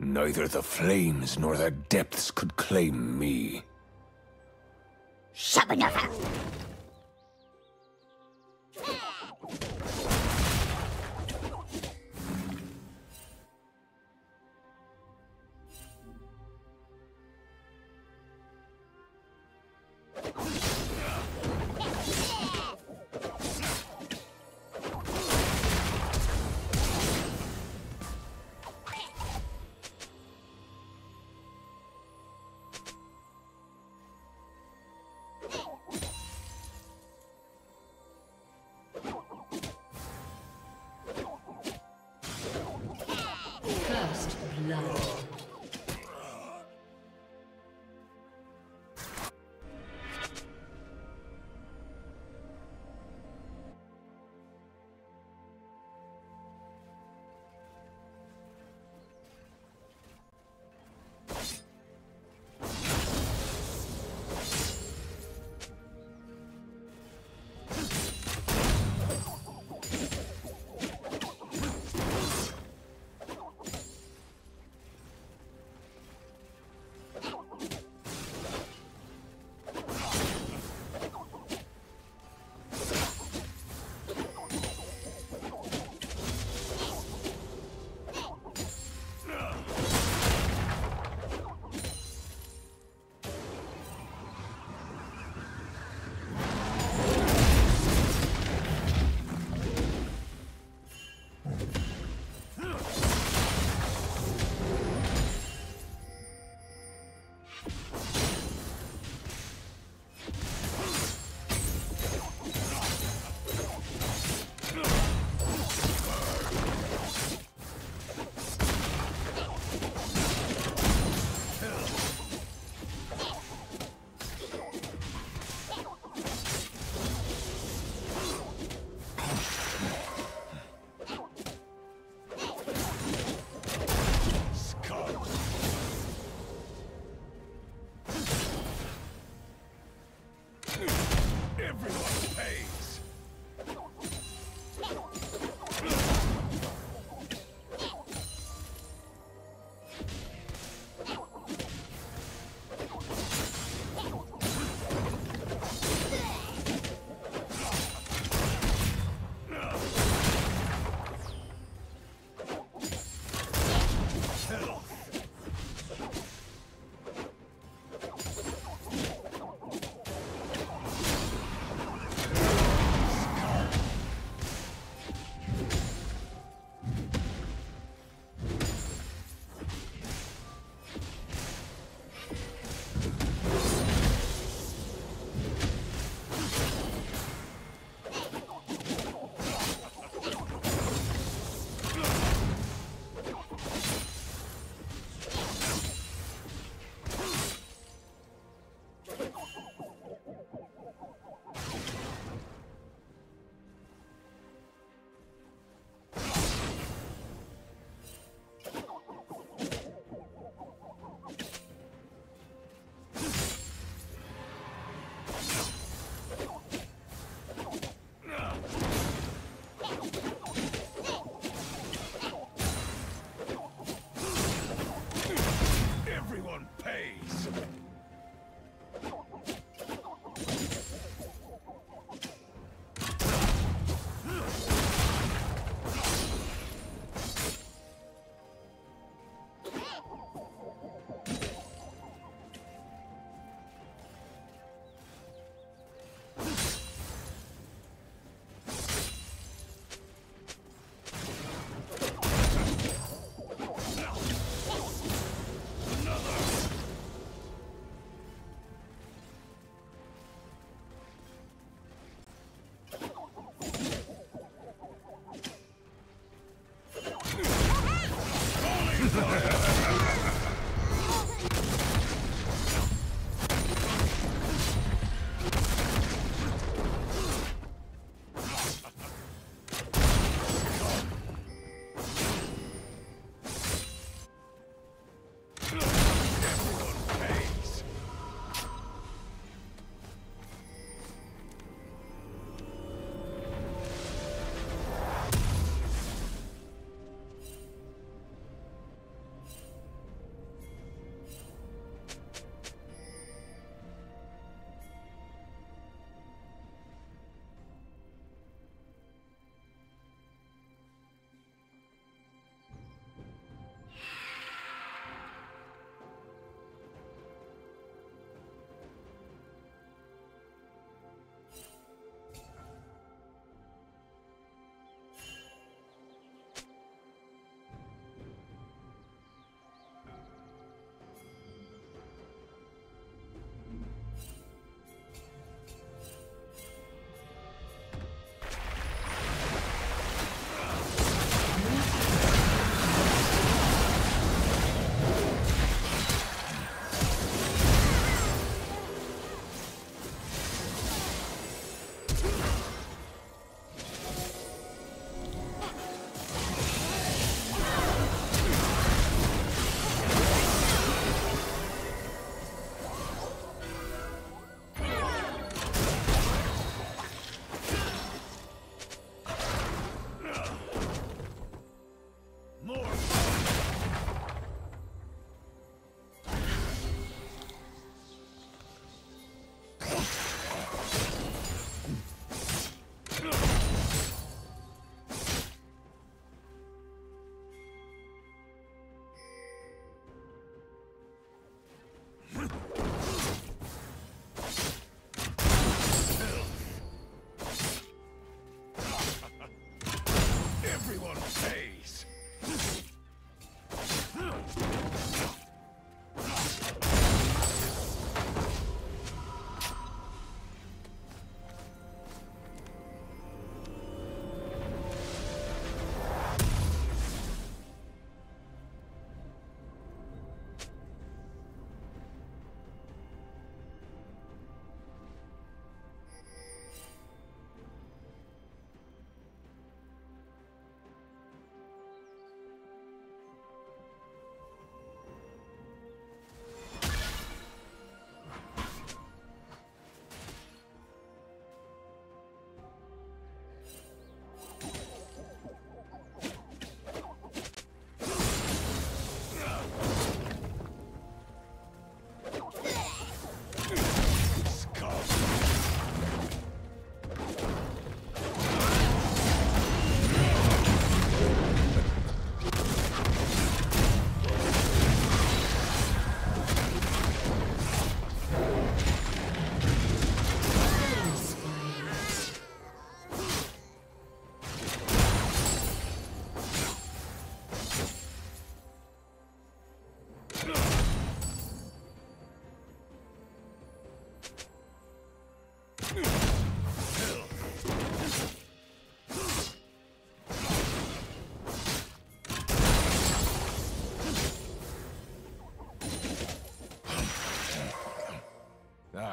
Neither the flames nor the depths could claim me. Shabanafa!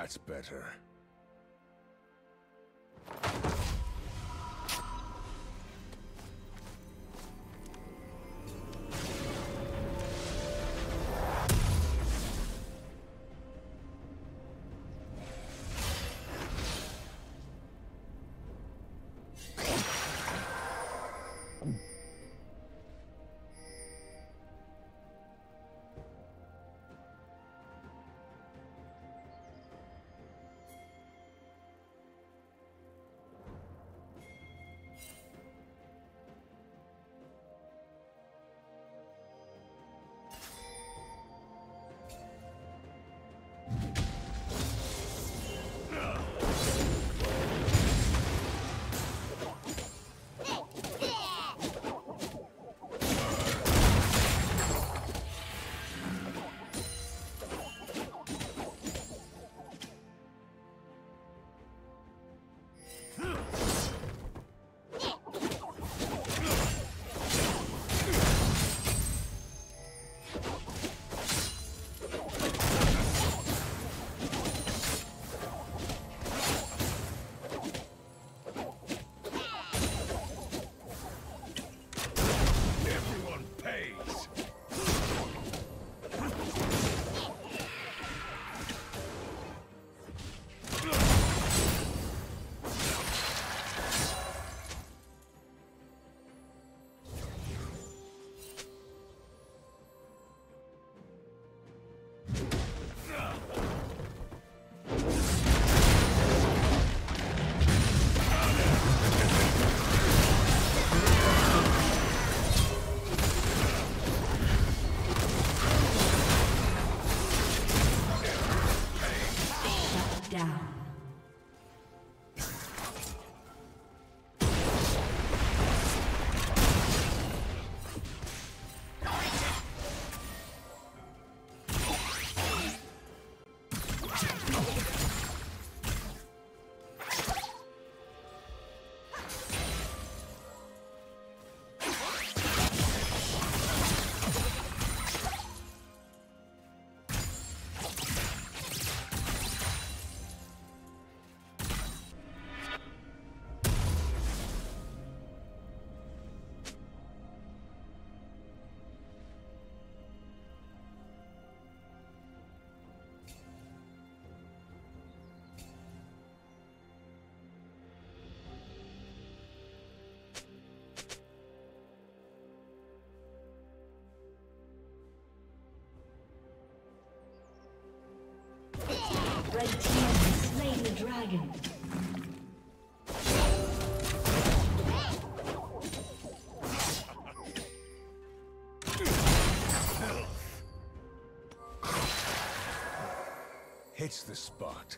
That's better. Red team has slain the dragon. Hits the spot.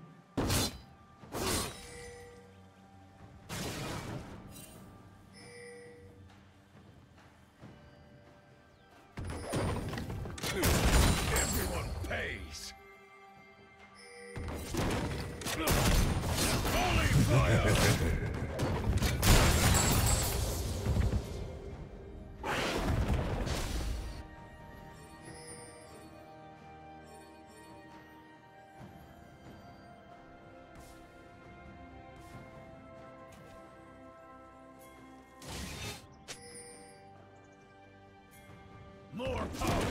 More power!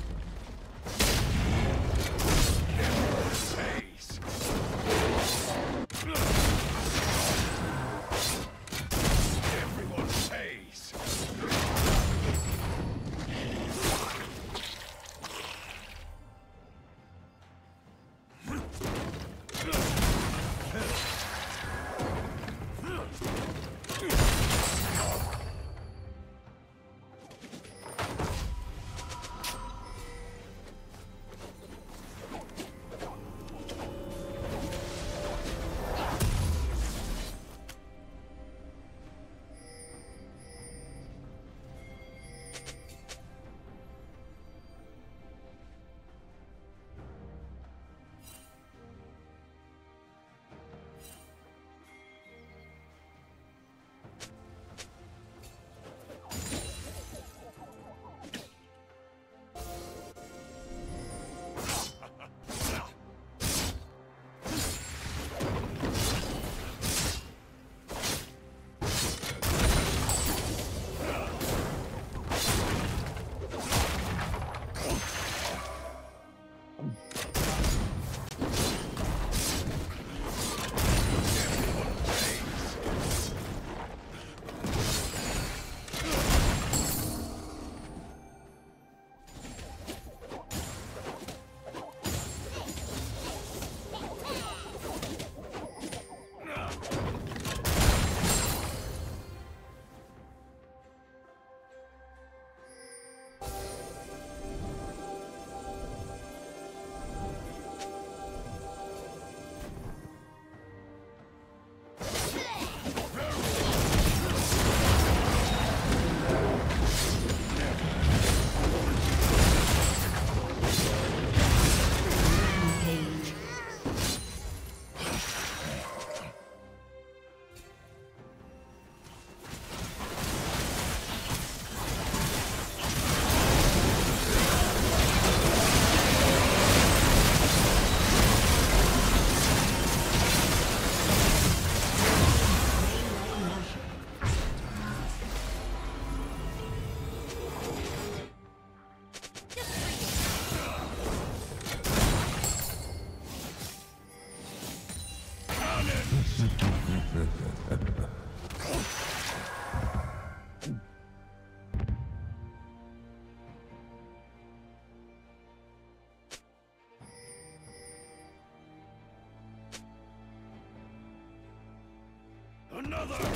Together!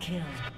Side.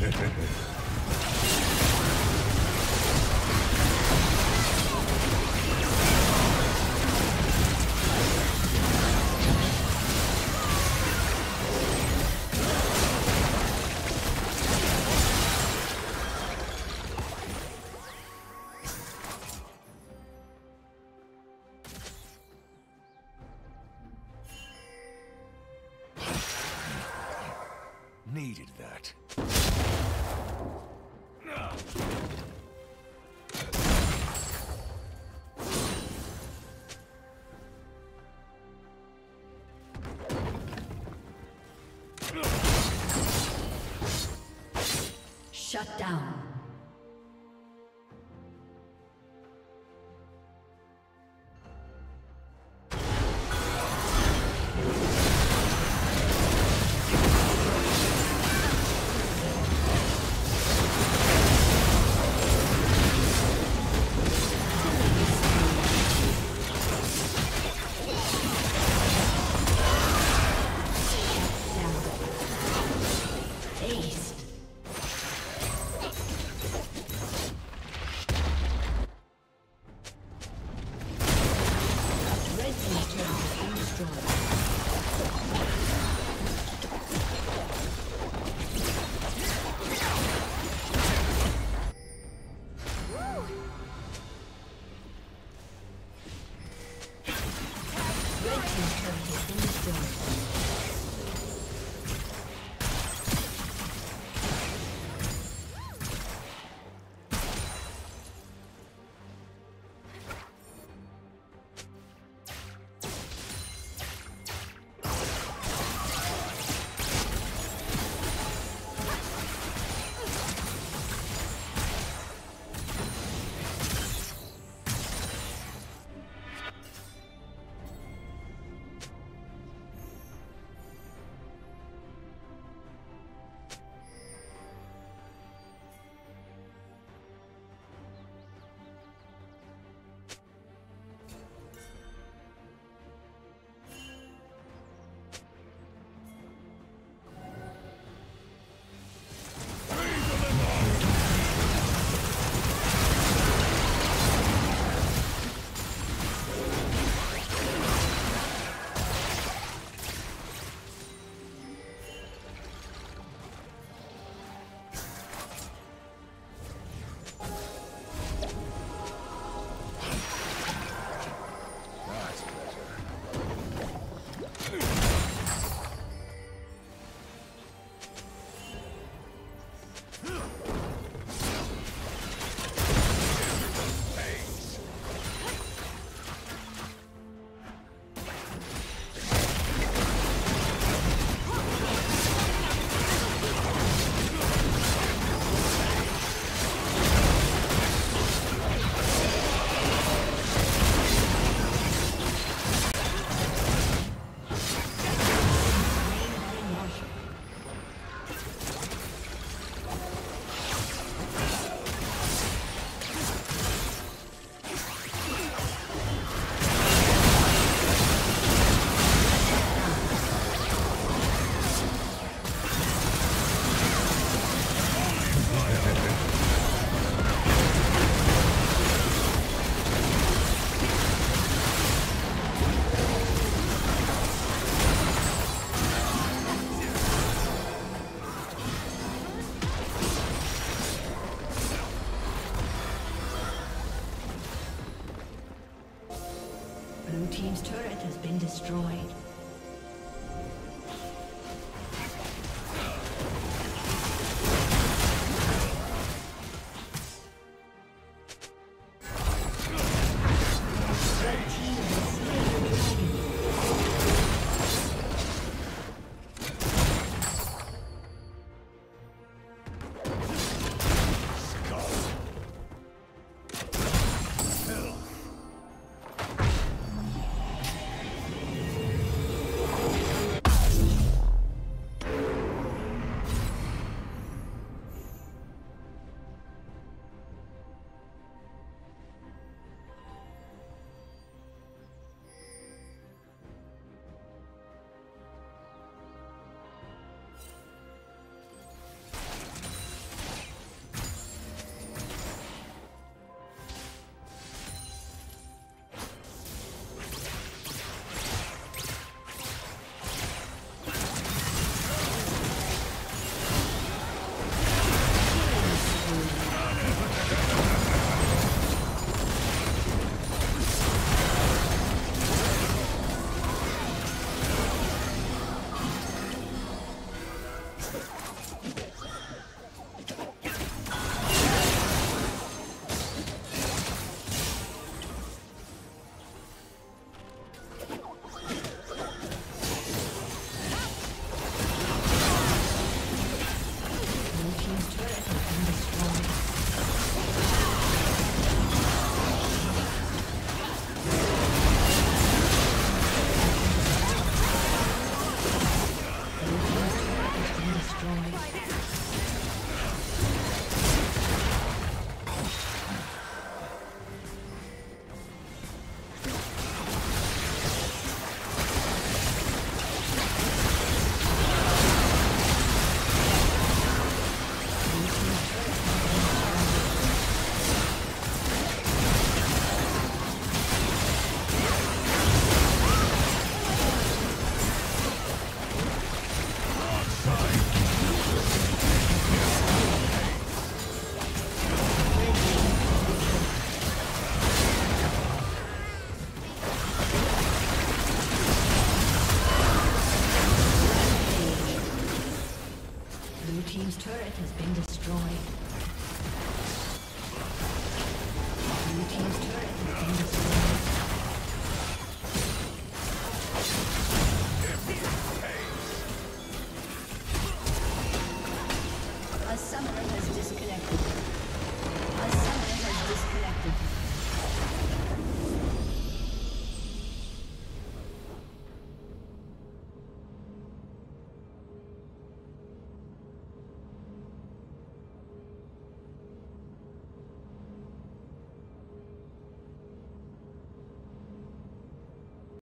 Down.